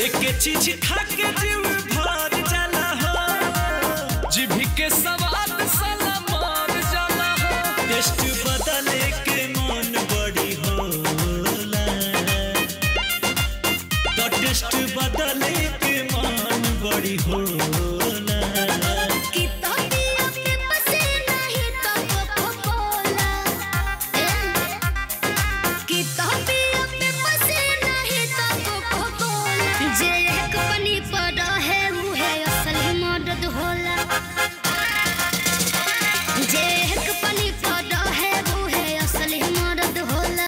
एक चीछी थाके जीव भर जाला हो। जीभी के सवाद साला मार जाला हो। टेस्ट बदले के मन बड़ी होला। तो टेस्ट बदले के मन बड़ी होला।